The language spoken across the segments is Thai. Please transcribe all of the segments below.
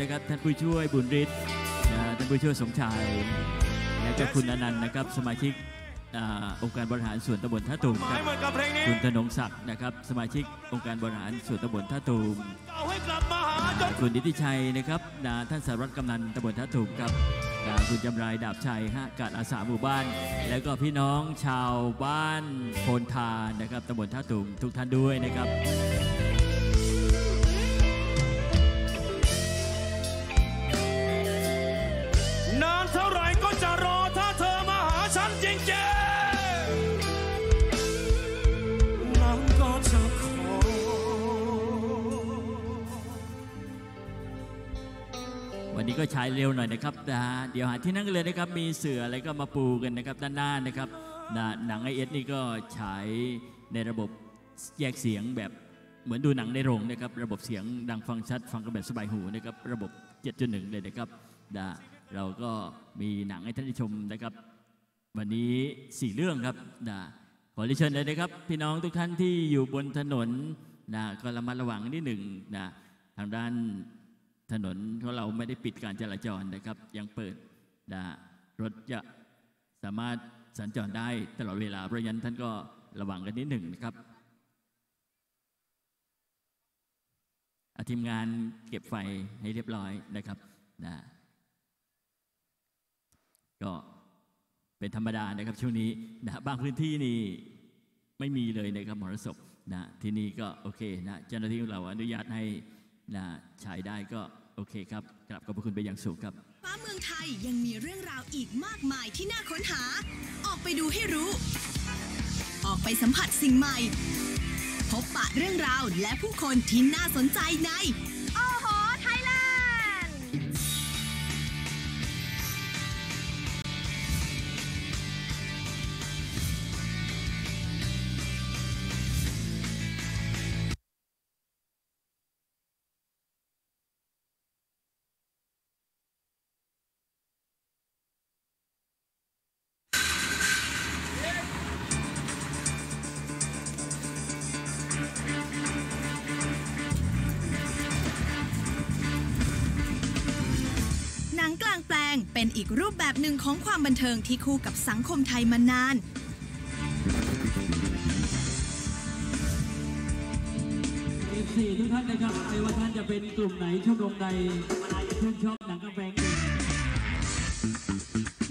นะครับ ท่านผู้ช่วยบุญฤทธิ์ท่านผู้ช่วยสมชาย และก็คุณอนันต์นะครับ สมาชิกองค์การบริหารส่วนตำบลท่าตูมครับคุณธนงศักดิ์นะครับ สมาชิกองค์การบริหารส่วนตำบลท่าตูมคุณนิติชัยนะครับท่านสารวัตรกำนันตำบลท่าตูมครับคุณจำรายดาบชัยฮะการอาสาหมู่บ้าน แล้วก็พี่น้องชาวบ้านโพนทานนะครับตำบลท่าตูมทุกท่านด้วยนะครับ เท่าไหร่ก็จะรอถ้าเธอมาหาฉันจริงๆนั้นก็จะขอ วันนี้ก็ฉายเร็วหน่อยนะครับนะฮะเดี๋ยวหาที่นั่งกันเลยนะครับ มีเสืออะไรก็มาปูกันนะครับ ด้านหน้านะครับนะหนังไอเอสนี่ก็ฉายในระบบแยกเสียงแบบเหมือนดูหนังในโรงนะครับ ระบบเสียงดังฟังชัด ฟังกันแบบสบายหูนะครับ ระบบ 7.1 เลยนะครับนะ เราก็มีหนังให้ท่านได้ชมนะครับ วันนี้สี่เรื่องครับนะขอเรียนเชิญเลยนะครับ พี่น้องทุกท่านที่อยู่บนถนนนะก็ระมัดระวังนิดหนึ่งนะทางด้านถนนของเราไม่ได้ปิดการจราจรนะครับ ยังเปิดนะรถจะสามารถสัญจรได้ตลอดเวลาเพราะฉะนั้นท่านก็ระวังกันนิดหนึ่งนะครับอะทีมงานเก็บไฟให้เรียบร้อยนะครับนะ ก็เป็นธรรมดานะครับช่วงนี้นะบางพื้นที่นี่ไม่มีเลยนะครับมรสพนะที่นี่ก็โอเคนะเจ้าหน้าที่ของเราอนุญาตให้นะฉายได้ก็โอเคครับกลับขอบพระคุณไปอย่างสูงครับฟ้าเมืองไทยยังมีเรื่องราวอีกมากมายที่น่าค้นหา ออกไปดูให้รู้ ออกไปสัมผัสสิ่งใหม่ พบปะเรื่องราวและผู้คนที่น่าสนใจใน เป็นอีกรูปแบบหนึ่งของความบันเทิงที่คู่กับสังคมไทยมานานสี่ทุกท่านนะครับไม่ว่าท่านจะเป็นกลุ่มไหนชมรมใดชื่นชอบหนังกำแพงเอง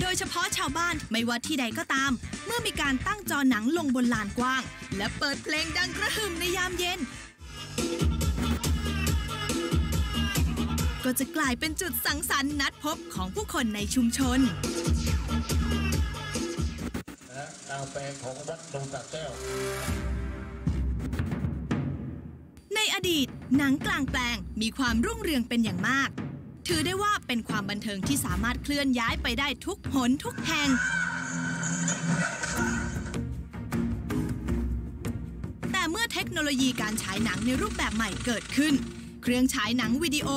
โดยเฉพาะชาวบ้านไม่ว่าที่ใดก็ตาม เมื่อมีการตั้งจอหนังลงบนลานกว้าง และเปิดเพลงดังกระหึ่มในยามเย็น ก็จะกลายเป็นจุดสังสรรค์นัดพบของผู้คนในชุมชนนะกาแปลงของวัดดงตาแก้ว ในอดีต หนังกลางแปลงมีความรุ่งเรืองเป็นอย่างมาก ถือได้ว่าเป็นความบันเทิงที่สามารถเคลื่อนย้ายไปได้ทุกหนทุกแห่ง แต่เมื่อเทคโนโลยีการฉายหนังในรูปแบบใหม่เกิดขึ้น เครื่องฉายหนังวิดีโอ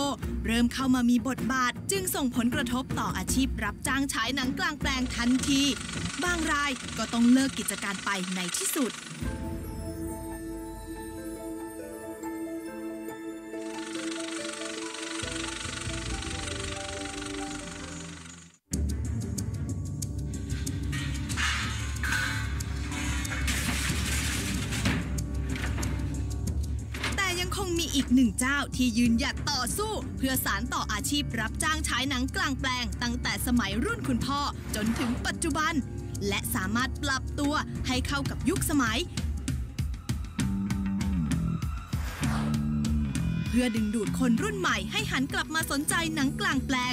เริ่มเข้ามามีบทบาท จึงส่งผลกระทบต่ออาชีพรับจ้างฉายหนังกลางแปลงทันที บางรายก็ต้องเลิกกิจการไปในที่สุด หนึ่งเจ้าที่ยืนหยัดต่อสู้ เพื่อสารต่ออาชีพรับจ้างฉายหนังกลางแปลง ตั้งแต่สมัยรุ่นคุณพ่อจนถึงปัจจุบัน และสามารถปรับตัวให้เข้ากับยุคสมัย เพื่อดึงดูดคนรุ่นใหม่ให้หันกลับมาสนใจหนังกลางแปลง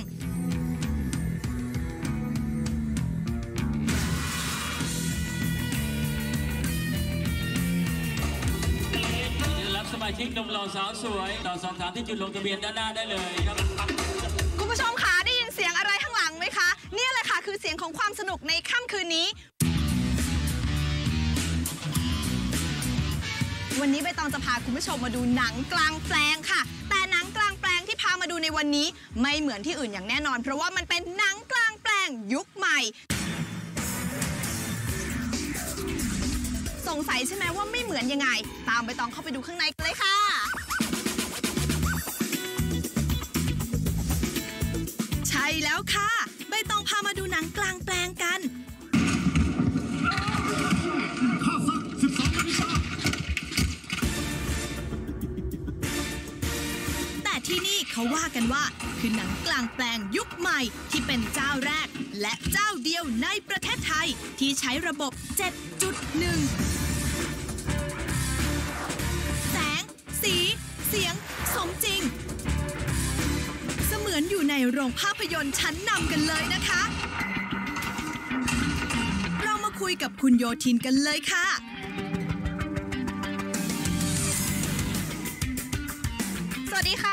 ชิกนุ่มหล่อสาวสวยต่อสอบถามที่จุดลงทะเบียนด้านหน้าได้เลยครับคุณผู้ชมคะได้ยินเสียงอะไรข้างหลังไหมคะเนี่ยแหละค่ะคือเสียงของความสนุกในค่ำคืนนี้ วันนี้ใบตองจะพาคุณผู้ชมมาดูหนังกลางแปลงค่ะ แต่หนังกลางแปลงที่พามาดูในวันนี้ ไม่เหมือนที่อื่นอย่างแน่นอน เพราะว่ามันเป็นหนังกลางแปลงยุคใหม่สงสัยใช่ไหมว่าไม่เหมือนยังไง ตามใบตองเข้าไปดูข้างในกันเลยค่ะ กันว่า คือหนังกลางแปลงยุคใหม่ที่เป็นเจ้าแรก และเจ้าเดียวในประเทศไทยที่ใช้ระบบ 7.1 แสง สี เสียง สมจริง เสมือนอยู่ในโรงภาพยนตร์ชั้นนำกันเลยนะคะ เรามาคุยกับคุณโยทินกันเลยค่ะสวัสดีค่ะ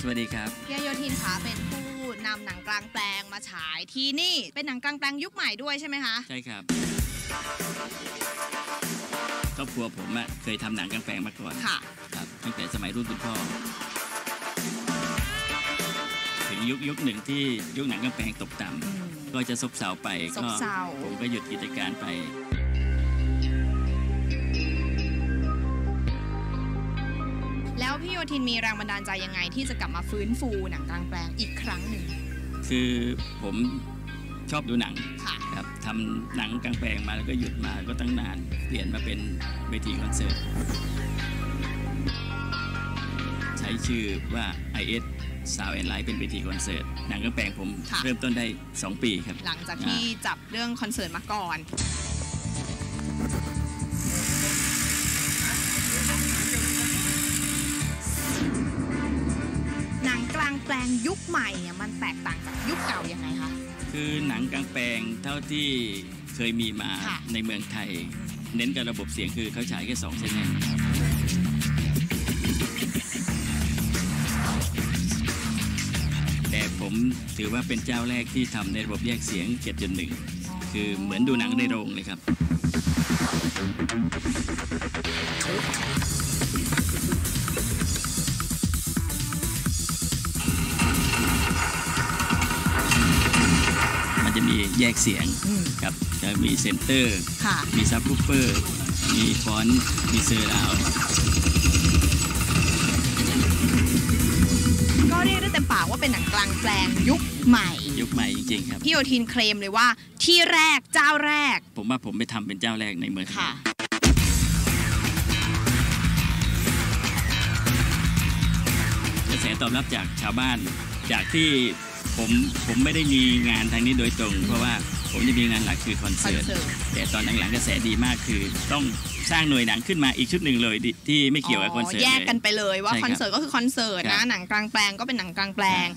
สวัสดีครับเฮียโยทินคะเป็นผู้นำหนังกลางแปลงมาฉายที่นี่ เป็นหนังกลางแปลงยุคใหม่ด้วยใช่ไหมคะ ใช่ครับครอบครัวผมอะเคยทำหนังกลางแปลงมาก่อนค่ะ ครับตั้งแต่สมัยรุ่นคุณพ่อ ถึงยุคยุคหนึ่งที่ยุคหนังกลางแปลงตกต่ำก็จะซบเซาไปซก็บเซา ผมก็หยุดกิจการไป ยทินมีแรงบันดาลใจยังไง ที่จะกลับมาฟื้นฟูหนังกลางแปลงอีกครั้งหนึ่ง คือผมชอบดูหนังค่ะ ครับทำหนังกลางแปลงมาแล้วก็หยุดมาก็ตั้งนาน เปลี่ยนมาเป็นเวทีคอนเสิร์ต ใช้ชื่อว่า IS Sound and Light เป็นเวทีคอนเสิร์ต หนังกลางแปลงผมค่ะ เริ่มต้นได้ 2 ปีครับ หลังจากที่จับเรื่องคอนเสิร์ตมาก่อน แปลงยุคใหม่เนี่ยมันแตกต่างจากยุคเก่ายังไงคะ คือหนังกลางแปลงเท่าที่เคยมีมาค่ะ ในเมืองไทย เน้นกับระบบเสียงคือเขาฉายแค่2เส้นแนแต่ผมถือว่าเป็นเจ้าแรกที่ทำในระบบแยกเสียง 7.1 คือเหมือนดูหนังในโรงเลยครับ แยกเสียงครับจะมี center ค่ะมีซับวูฟเฟอร์ มี front มี surroundก็เรียกได้เต็มปากว่าเป็นหนังกลางแปลงยุคใหม่ ยุคใหม่จริงๆครับ พี่โยทินเคลมเลยว่าที่แรกเจ้าแรก ผมว่าผมไปทำเป็นเจ้าแรกในเมืองไทยค่ะกระแสตอบรับจากชาวบ้านจากที่ ผมผมไม่ได้มีงานทางนี้โดยตรง เพราะว่าผมจะมีงานหลักคือคอนเสิร์ตคอนเสิร์ตแต่ตอนหลังๆกระแสดีมากคือ ต้องสร้างหน่วยหนังขึ้นมาอีกชุดหนึ่งเลยดิที่ไม่เกี่ยวกับคอนเสิร์ตแยกเลยกันไปเลยว่าใช่ครับคอนเสิร์ตก็คือคอนเสิร์ตนะครับหนังกลางแปลงก็เป็นหนังกลางแปลง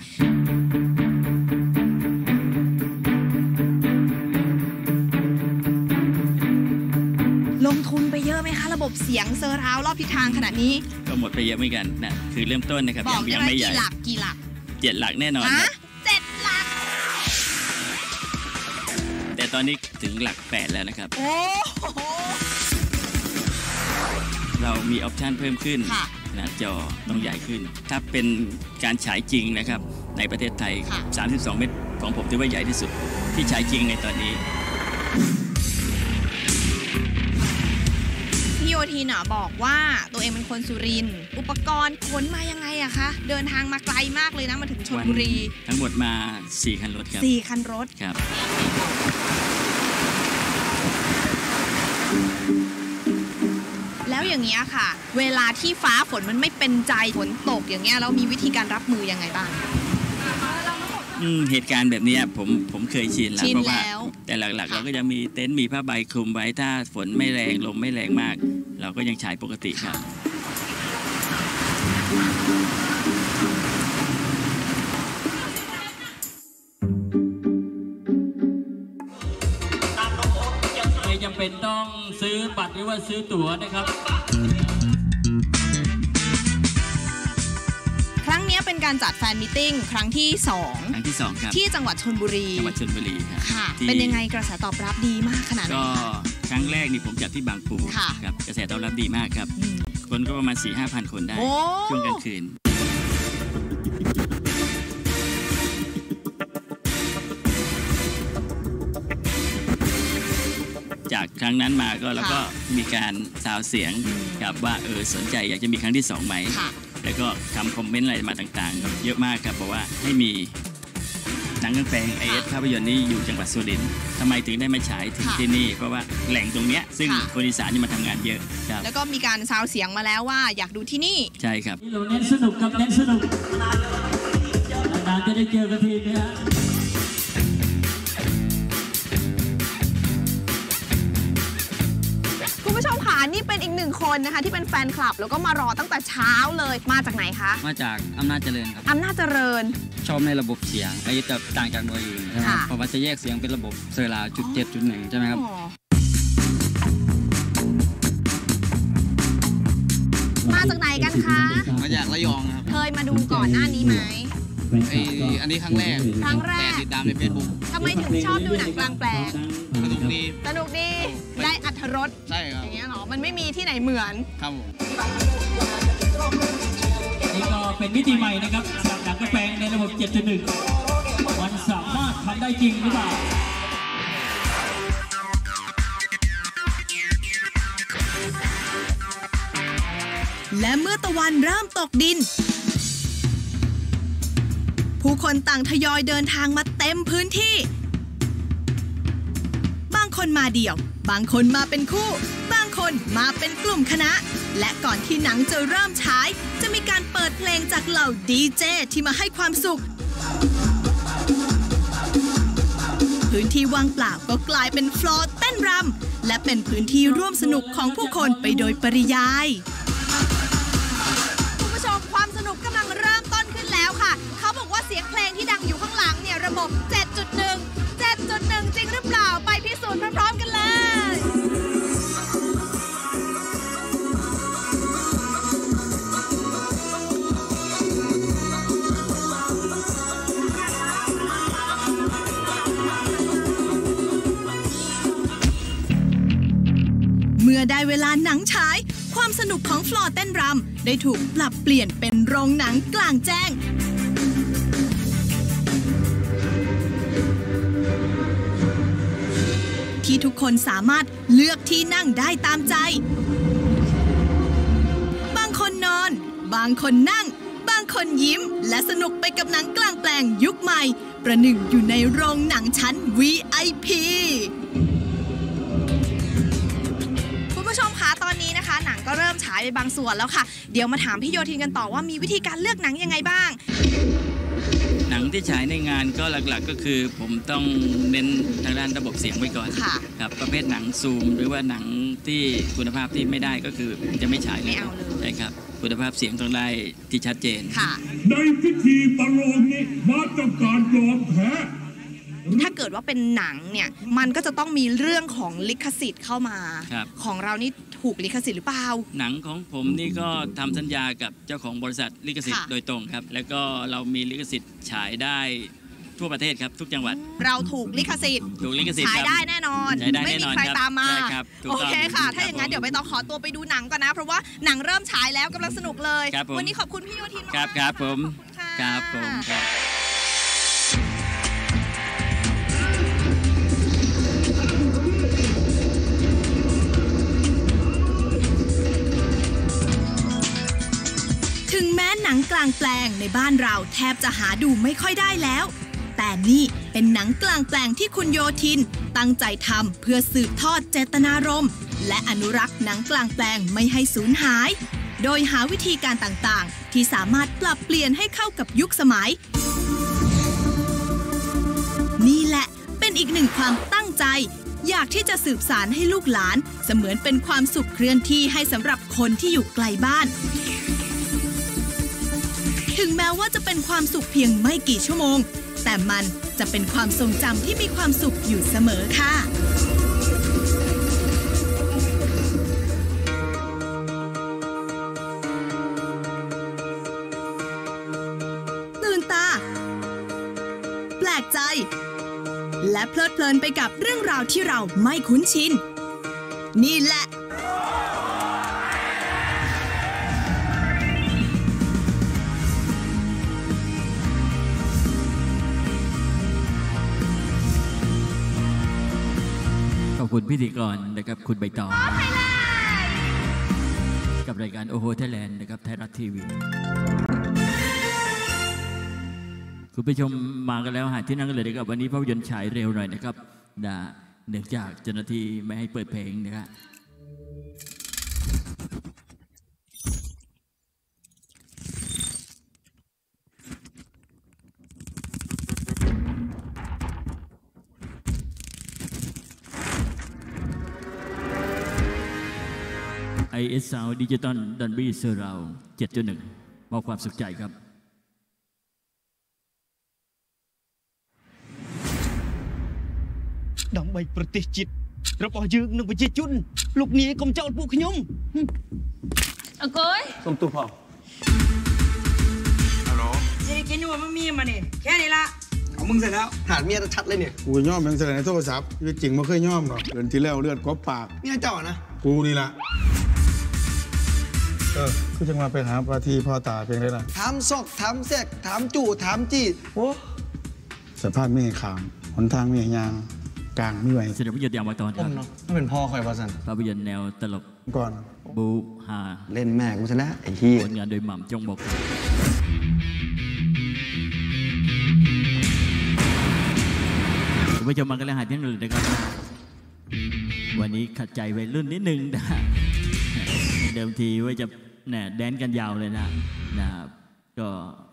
ลงทุนไปเยอะไหมคะ ระบบเสียง surround รอบทิศทางขนาดนี้ ก็หมดไปเยอะเหมือนกันนะคือเริ่มต้นนะครับบอยักงได้ยังไหมไม่ใหญ่กี่หลักกี่หลักเจ็ดหลักแน่นอน ต่ตอนนี้ถึงหลัก 8 แล้วนะครับ โอ้โห เรามีออปชันเพิ่มขึ้นค่ะ ขนาดจอต้องใหญ่ขึ้น ถ้าเป็นการฉายจริงนะครับ ในประเทศไทย ค่ะ 32 เมตรของผมถือว่าใหญ่ที่สุด ที่ฉายจริงในตอนนี้ พี่โยทีน่ะบอกว่าตัวเองเป็นคนสุรินทร์อุปกรณ์ขนมายังไงอะคะ เดินทางมาไกลมากเลยนะ มาถึงชลบุรีทั้งหมดมา 4 คันรถครับสี่คันรถ ครับ อย่างเงี้ยค่ะ เวลาที่ฟ้าฝนมันไม่เป็นใจฝนตกอย่างเงี้ยเรามีวิธีการรับมือยังไงบ้าง อืมเหตุการณ์แบบเนี้ยผมผมเคยชินแล้วชินเพราะว่าแล้ว แต่หลักๆ เราก็จะมีเต็นท์มีผ้าใบคลุมไว้ถ้าฝนไม่แรงลมไม่แรงมาก เราก็ยังฉายปกติครับ บัตรหรือว่าซื้อตั๋วนะครับ ครั้งเนี้ยเป็นการจัด fan meeting ครั้งที่ ครั้งที่สองครับ 2 ที่จังหวัดชลบุรี จังหวัดชลบุรีครับค่ะ ที่เป็นยังไงกระแสตอบรับดีมากขนาดไหน ก็คะครั้งแรกนี่ผมจัดที่บางปูค่ะ ครับ กระแสตอบรับดีมากครับ อืม คนก็ประมาณ4ี่ห้าพันคนได้ โอ้ ช่วงกลางคืน จากครั้งนั้นมาก็แล้วก็มีการสาวเสียงครับว่าเออสนใจอยากจะมีครั้งที่สองไหมค่ะแล้วก็ทำคอมเมนต์อะไรมาต่างๆ เยอะมากครับบอกว่าให้มีหนังกลางแปลงไอเอสภาพยนตร์นี่อยู่จังหวัดสุรินทร์ทำไมถึงได้มาฉายถึงค่ะที่นี่ เพราะว่าแหล่งตรงเนี้ยซึ่งค่ะคนอีสานนี่มาทำงานเยอะครับแล้วก็มีการซาวเสียงมาแล้วว่าอยากดูที่นี่ ใช่ครับเราเน้นสนุกกับเน้นสนุกนานๆจะได้เจอกันทีนะ หนึ่งคนนะคะที่เป็นแฟนคลับแล้วก็มารอตั้งแต่เช้าเลยมาจากไหนคะมาจากอำนาจเจริญครับอำนาจเจริญ ชอบในระบบเสียงไอ้จะต่างจากหน่วยอื่นใช่ไหมครับค่ะ เพราะว่าจะแยกเสียงเป็นระบบเซอร์ราวจุดเจ็ดจุดหนึ่งใช่ไหมครับ อ๋อมาจากไหนกันคะ มาจากระยองครับเคยมาดูก่อนหน้านี้ไหม ไออันนี้ครั้งแรกครั้งแรก แต่ติดตามในเฟซบุ๊กทำไมถึงชอบดูหนังกลางแปลงสนุก ดีสนุกดีได้อัธรสใช่ครับอย่างเงี้ยเหรอมันไม่มีที่ไหนเหมือนครับผมนี่ก็เป็นมิติใหม่นะครับสำหรับหนังกระแปลงในระบบ 7.1 มันสามารถทำได้จริงหรือเปล่าและเมื่อตะวันเริ่มตกดิน ผู้คนต่างทยอยเดินทางมาเต็มพื้นที่บาง คนมาเดี่ยว บางคนมาเป็นคู่ บางคนมาเป็นกลุ่มคณะ และก่อนที่หนังจะเริ่มฉาย จะมีการเปิดเพลงจากเหล่าดีเจที่มาให้ความสุข พื้นที่ว่างเปล่าก็กลายเป็นฟลอร์เต้นรำและเป็นพื้นที่ร่วมสนุกของผู้คนไปโดยปริยายคุณผู้ชมความสนุกกำลังเริ่มต้นขึ้นแล้วค่ะ เขาบอกว่าเสียงเพลงที่ดังอยู่ข้างหลังเนี่ยระบบ 7.1 7.1 จริงหรือเปล่าไป ได้เวลาหนังฉาย ความสนุกของฟลอร์เต้นรำได้ถูกปรับเปลี่ยนเป็นโรงหนังกลางแจ้ง ที่ทุกคนสามารถเลือกที่นั่งได้ตามใจ บางคนนอน บางคนนั่ง บางคนยิ้ม และสนุกไปกับหนังกลางแปลงยุคใหม่ ประหนึ่งอยู่ในโรงหนังชั้น VIP ไปบางส่วนแล้วค่ะ เดี๋ยวมาถามพี่โยทินกันต่อว่ามีวิธีการเลือกหนังยังไงบ้าง หนังที่ฉายในงานก็หลักๆก็คือ ผมต้องเน้นทางด้านระบบเสียงไว้ก่อนค่ะ ครับประเภทหนังซูม หรือว่าหนังที่คุณภาพที่ไม่ได้ก็คือจะไม่ฉายเลยไม่เอาเลย ใช่ครับคุณภาพเสียงต้องได้ที่ชัดเจน ค่ะ ในพิธีประโลมนี้มาจากการยอมแพ้ ถ้าเกิดว่าเป็นหนังเนี่ย มันก็จะต้องมีเรื่องของลิขสิทธิ์เข้ามา ครับ ของเรานี่ ถูกลิขสิทธิ์หรือเปล่า หนังของผมนี่ก็ทำสัญญากับเจ้าของบริษัทลิขสิทธิ์ค่ะโดยตรงครับ แล้วก็เรามีลิขสิทธิ์ฉายได้ทั่วประเทศครับทุกจังหวัด เราถูกลิขสิทธิ์ถูกลิขสิทธิ์ฉายครับได้แน่นอนฉายได้ไม่แน่มีนอนใครครับตามมาใช่ครับถูกโอต้องเคค่ะครับถ้าอย่างนั้นผมเดี๋ยวไปต้องขอตัวไปดูหนังก่อนนะ เพราะว่าหนังเริ่มฉายแล้วกำลังสนุกเลยครับผมวันนี้ขอบคุณพี่โยทินมากครับๆครับผมค่ะครับผมครับ กลางแปลงในบ้านเราแทบจะหาดูไม่ค่อยได้แล้ว แต่นี่เป็นหนังกลางแปลงที่คุณโยทิน ตั้งใจทำเพื่อสืบทอดเจตนารมณ์ และอนุรักษ์หนังกลางแปลงไม่ให้สูญหาย โดยหาวิธีการต่างๆ ที่สามารถปรับเปลี่ยนให้เข้ากับยุคสมัย นี่แหละเป็นอีกหนึ่งความตั้งใจอยากที่จะสืบสารให้ลูกหลาน เสมือนเป็นความสุขเคลื่อนที่ให้สำหรับคนที่อยู่ไกลบ้าน ถึงแม้ว่าจะเป็นความสุขเพียงไม่กี่ชั่วโมง แต่มันจะเป็นความทรงจำที่มีความสุขอยู่เสมอค่ะตื่นตา แปลกใจ และเพลิดเพลินไปกับเรื่องราวที่เราไม่คุ้นชิน นี่แหละ คุณพิธีกรนะครับคุณใบตองกับรายการโอโหไทยแลนด์นะครับไทยรัฐทีวี คุณผู้ชมมากันแล้วหาที่นั่งกันเลยนะครับวันนี้ภาพยนตร์ฉายเร็วหน่อยนะครับนะเนื่องจากเจ้าหน้าที่ไม่ให้เปิดเพลงนะครับ ไอเอสซาวดิจิตอลดันบี้เซอร์ราว7.1มอบความสุขใจครับ ដើម្បីប្រទេសជាតិរបស់យើងនិងប្រជាជន លោកនាយកុំចោទពួកខ្ញុំ អកុយ សូមទោសផង จะกินอยู่มันมีมาเนี่ยแค่นี้ละ เอามึงเสร็จแล้วหาดเมียชัดเลยเนี่ย กูย่อมยังแสดงในโทรศัพท์ชีวิตจริงไม่เคยย่อมหรอกเดือนที่แล้วเลือดกบปาก เมียเจ้าอะนะ กูนี่ละ เออคือจะมาไปหาปลาที่พ่อตาเพียงได้ละถามซอกถามแซกถามจู่ถามจี้โอ้สภาพไม่ให้ขามหนทางไม่ให้ยางกลางไม่ไหวแสดงภาพยนตร์ยางมาตอนครับถ้าเป็นพ่อคอยว่าสันภาพยนตร์แนวตลกก่อนบูฮาเล่นแม่กูซะแล้วไอ้ที่ผลงานโดยหม่ำจงบกคุณผู้ชมมากันแล้วหาที่นั่งเลยนะครับ วันนี้ขัดใจวัยรุ่นนิดนึงนะเดิมทีว่าจะ เนี่ยแดนกันยาวเลยนะนะก็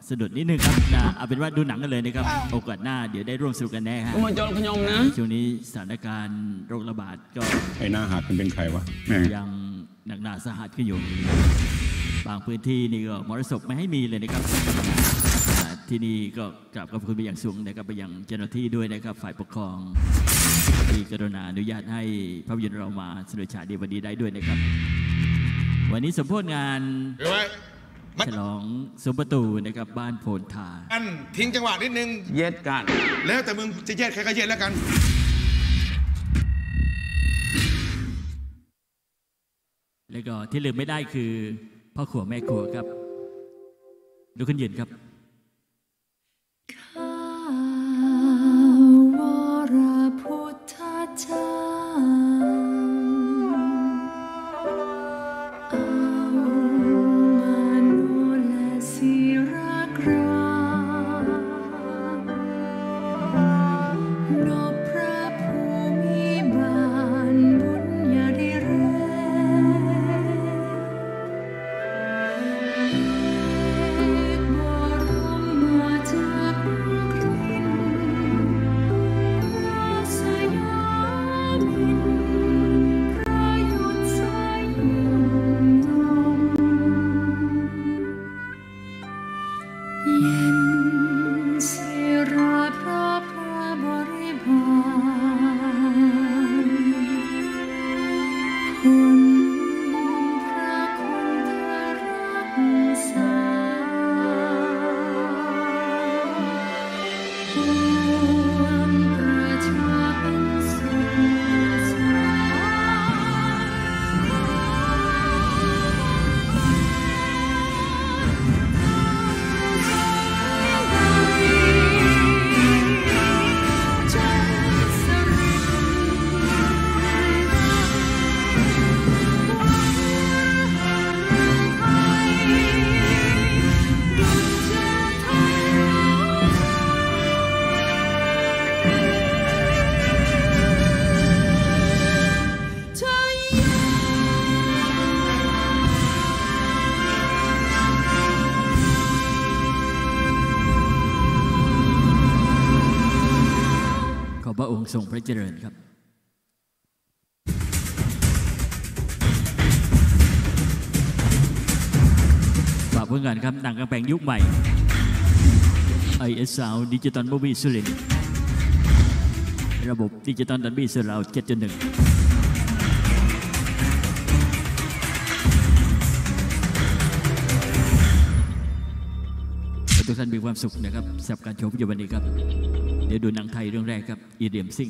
สะดุดนิดนึงครับนะเอาเป็นว่าดูหนังกันเลยนะครับโอกาสหน้าเดี๋ยวได้ร่วมสนุกกันแน่ฮะมาจอดขยมนะช่วงนี้สถานการณ์โรคระบาดก็ไอ้หน้าหักมันเป็นใครวะแม่งยังหนักหนาสาหัสขึ้นอยู่บางพื้นที่นี่ก็มรสุมไม่ให้มีเลยนะครับอ่าที่นี่ก็กราบขอบคุณไปอย่างสูงนะครับไปยังเจ้าหน้าที่ด้วยนะครับ ฝ่ายปกครองที่กรุณาอนุญาตให้ภาพยนตร์เรามาเสนอฉายในวันนี้ได้ด้วยนะครับ วันนี้สมโพธงานเดี๋ยวไว้ฉลองสมประตูนะครับบ้านโพนทาอันทิ้งจังหวะนิดนึง เย็ดกัน แล้วแต่มึงจะแยกใครก็แยกแล้วกัน แล้วก็ที่ลืมไม่ได้คือพ่อขัวแม่ขัวครับดูขึ้นยืนครับ พระองค์ทรงพระเจริญครับฝากเพื่อนกันครับหนังกลางแปลงยุคใหม่ IS Sound Digital Movie สุรินทร์ระบบดิจิตอล Dolby surround 7.1ขอให้ทุกท่านมีความสุขนะครับสำหรับการชมภาพยนตร์วันนี้ครับ ดี๋ยวดูหนังไทยเรื่องแรกครับอีเดียมซิง